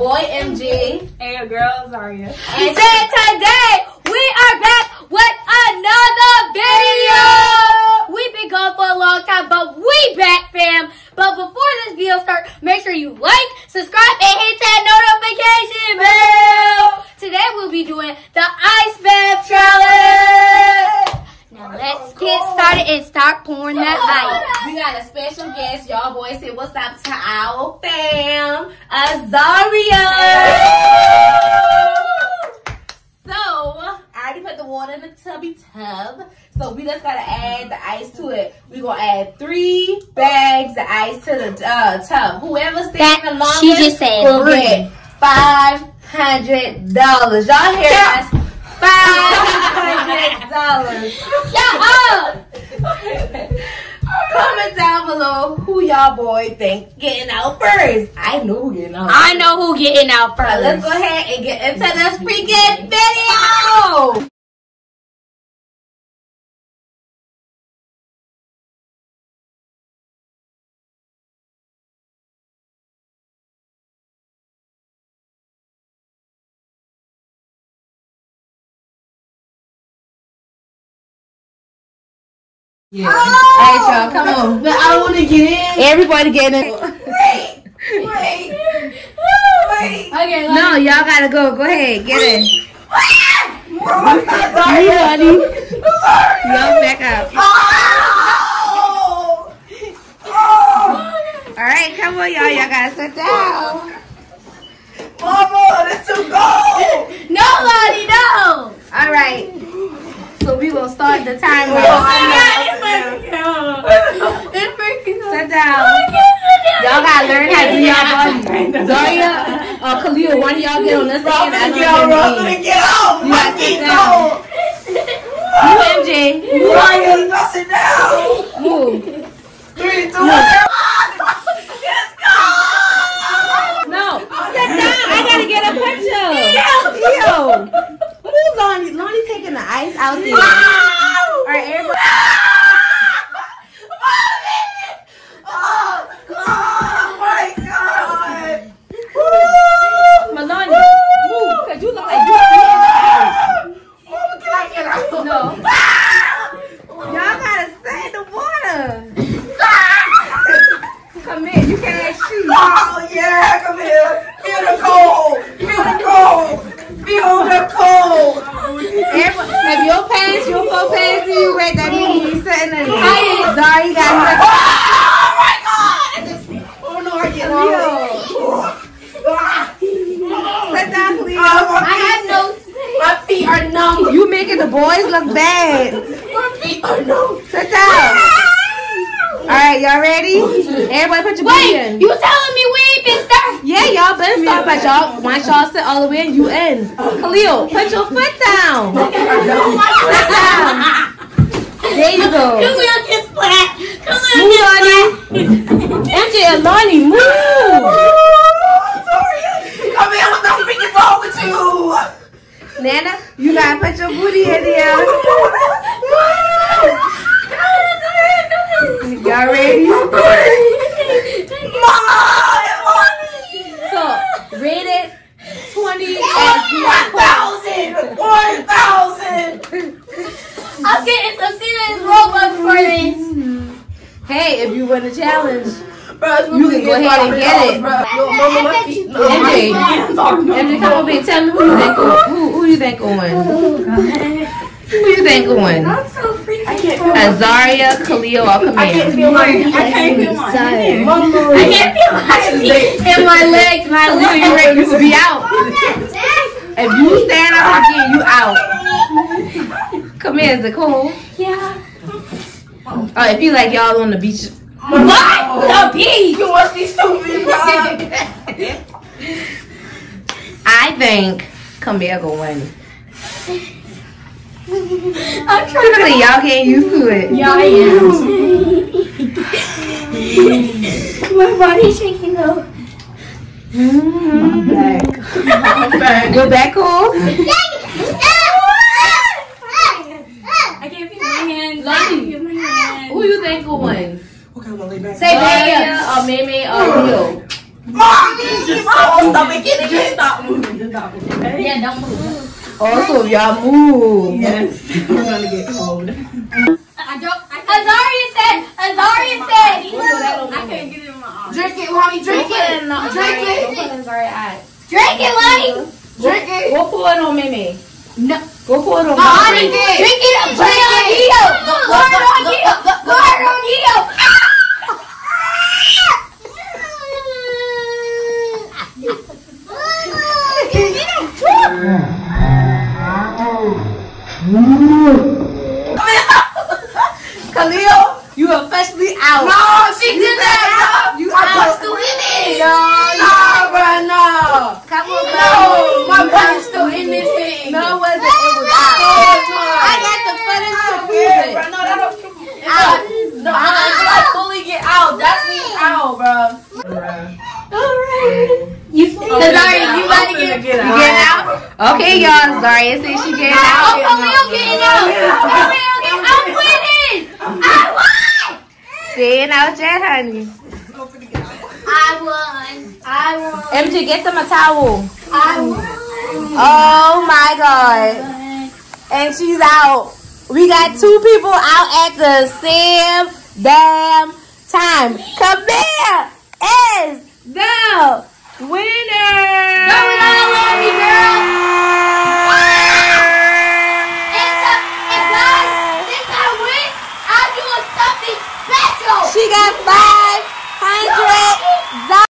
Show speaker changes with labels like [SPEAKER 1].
[SPEAKER 1] boy MG.
[SPEAKER 2] And your girl Zaria.
[SPEAKER 1] And today start pouring that ice.
[SPEAKER 3] We got a special guest. Y'all boys say what's up to our fam, Azaria. So, I already put the water in the tubby tub. So we just gotta add the ice to it. we gonna add three bags of ice to the uh, tub. Whoever stays the longest
[SPEAKER 1] she just said
[SPEAKER 3] will
[SPEAKER 1] three.
[SPEAKER 3] get five hundred dollars. Y'all hear us? Five hundred dollars. Comment down below who y'all boy think getting out first. I know who getting out.
[SPEAKER 1] I know who getting out first.
[SPEAKER 3] let's go ahead and get into this freaking video.
[SPEAKER 4] Yeah. Oh, Alright, y'all, come on.
[SPEAKER 3] But I want to get in.
[SPEAKER 4] Everybody get in.
[SPEAKER 3] Wait, wait, wait.
[SPEAKER 2] Okay,
[SPEAKER 4] No, y'all gotta go. Go ahead, get in.
[SPEAKER 3] Oh my God.
[SPEAKER 4] You, honey.
[SPEAKER 3] Sorry.
[SPEAKER 4] Y'all back up.
[SPEAKER 3] Oh. Oh.
[SPEAKER 4] Alright, come on, y'all. Y'all gotta sit down.
[SPEAKER 3] Mama, that's too cold.
[SPEAKER 1] No, Lottie, no.
[SPEAKER 4] Alright. So we gonna start the timer. Sit down. Y'all gotta learn how to do y'all body. Zaria, uh, Khalil, one of y'all get on this side. I
[SPEAKER 3] Get out,
[SPEAKER 4] know
[SPEAKER 3] Russell, get out.
[SPEAKER 4] You
[SPEAKER 3] My feet cold.
[SPEAKER 4] You, MJ.
[SPEAKER 3] Ryan, go sit down.
[SPEAKER 4] Move.
[SPEAKER 3] Three, two, one. Let's go.
[SPEAKER 4] No, sit down. I gotta get a picture. Yo. Who's Lonnie? Lonnie taking the ice out there. All right, everybody.
[SPEAKER 3] Oh, oh my God.
[SPEAKER 4] Maloney, move, cause you look like you in the ice.
[SPEAKER 3] Oh, can I get out?
[SPEAKER 4] No. Y'all gotta stay in the water. Come here, you can't shoot.
[SPEAKER 3] Oh, yeah, come here. Feel the cold. Feel the cold. Feel the cold.
[SPEAKER 4] If your pants, your full pants, and you wet, that means you sitting in it. Sorry, got
[SPEAKER 3] Oh, my God. Oh, no, I get. Ah.
[SPEAKER 4] Sit down, please.
[SPEAKER 3] Oh,
[SPEAKER 1] I have
[SPEAKER 3] feet-
[SPEAKER 1] no.
[SPEAKER 3] My feet are numb.
[SPEAKER 4] You making the boys look bad.
[SPEAKER 3] My feet are numb.
[SPEAKER 4] Sit down. All right, y'all ready? Everybody put your booty
[SPEAKER 1] Wait,
[SPEAKER 4] in.
[SPEAKER 1] you telling me we ain't been started?
[SPEAKER 4] Yeah, y'all been start, but y'all, once y'all sit all the way in, you end. Khalil, put your foot down. Sit down. There you go.
[SPEAKER 1] Come on, get flat. Come on,
[SPEAKER 4] Move,
[SPEAKER 1] get
[SPEAKER 4] Lonnie. MJ and Lonnie, move.
[SPEAKER 3] Oh, sorry. Come here. What the freak is wrong with you?
[SPEAKER 4] Nana, you gotta put your booty in there. Y'all ready? So, rate it 20 and
[SPEAKER 3] One thousand! One thousand!
[SPEAKER 1] I'm getting some serious Robux for this.
[SPEAKER 4] Hey, if you win the challenge,
[SPEAKER 3] Bro,
[SPEAKER 4] You can go ahead and get it.
[SPEAKER 3] Bro, yo, mama, my feet. No,
[SPEAKER 4] MJ.
[SPEAKER 3] my hands.
[SPEAKER 4] MJ, come over here. Tell me who you think who, who you think will win. Who you think will win?
[SPEAKER 3] I can't feel my
[SPEAKER 4] Azaria, Khalil, or
[SPEAKER 3] I can't
[SPEAKER 4] Command?
[SPEAKER 3] feel my I can't feel my hands.
[SPEAKER 1] I can't feel my feet and my legs. My
[SPEAKER 4] Khalil,
[SPEAKER 1] legs.
[SPEAKER 4] you ready? You will be out. If you stand up again, you out. Come here, is it cool?
[SPEAKER 1] Yeah.
[SPEAKER 4] Oh, if you like y'all on the beach.
[SPEAKER 1] What? The beach.
[SPEAKER 3] You must be stupid.
[SPEAKER 4] I think Camille gonna win.
[SPEAKER 1] I'm trying
[SPEAKER 4] Look at y'all getting used to it.
[SPEAKER 1] Yeah, I am. my body's shaking though. Mm-hmm.
[SPEAKER 4] Go back cool.
[SPEAKER 2] I can't feel my hands.
[SPEAKER 4] Lonnie.
[SPEAKER 2] I can't feel my hands.
[SPEAKER 4] Who you think will win?
[SPEAKER 3] Okay, I'm gonna lay back.
[SPEAKER 1] Say
[SPEAKER 4] Zaria
[SPEAKER 1] Zaria.
[SPEAKER 4] or Meme or Leo? Mom, stomach in it.
[SPEAKER 2] Just stop moving. Just stop moving.
[SPEAKER 1] Yeah, don't move.
[SPEAKER 4] Also, y'all move.
[SPEAKER 2] Yes. We're gonna get cold.
[SPEAKER 1] I don't. Azaria said. Azaria said.
[SPEAKER 2] I can't get it in my arm.
[SPEAKER 3] Drink it, mommy. Drink it. Drink it.
[SPEAKER 1] Drink it, Lonnie.
[SPEAKER 3] Drink it.
[SPEAKER 4] Go pour it on Mimi.
[SPEAKER 1] No.
[SPEAKER 4] Go pour it on
[SPEAKER 3] Honey,
[SPEAKER 4] Mimi.
[SPEAKER 3] drink
[SPEAKER 1] Drink it up. Put it on Gio. Pour it on Gio. Pour it on Gio.
[SPEAKER 4] You officially out.
[SPEAKER 3] No, she did that, bro.
[SPEAKER 4] You
[SPEAKER 3] I
[SPEAKER 4] out.
[SPEAKER 3] was still in it.
[SPEAKER 4] No,
[SPEAKER 3] No, bro, no.
[SPEAKER 4] Come on,
[SPEAKER 3] No, my purse still in this thing.
[SPEAKER 4] No, it wasn't. It was out. I got the footage to oh, prove it.
[SPEAKER 3] Bro, no, that don't. Out. No, I like fully get out. That's me out, bro.
[SPEAKER 1] You, Azaria, oh, you about to get,
[SPEAKER 2] get
[SPEAKER 1] out.
[SPEAKER 4] Get out? Okay, y'all. Zaria said she oh, getting
[SPEAKER 1] Oh,
[SPEAKER 4] out.
[SPEAKER 1] Khalil getting out. Khalil getting I'm winning. I won.
[SPEAKER 4] Staying out yet, honey.
[SPEAKER 1] I won. I won.
[SPEAKER 4] MJ, get them a towel.
[SPEAKER 1] I oh won.
[SPEAKER 4] Oh my god. And she's out. We got two people out at the same damn time. Camille is the winner.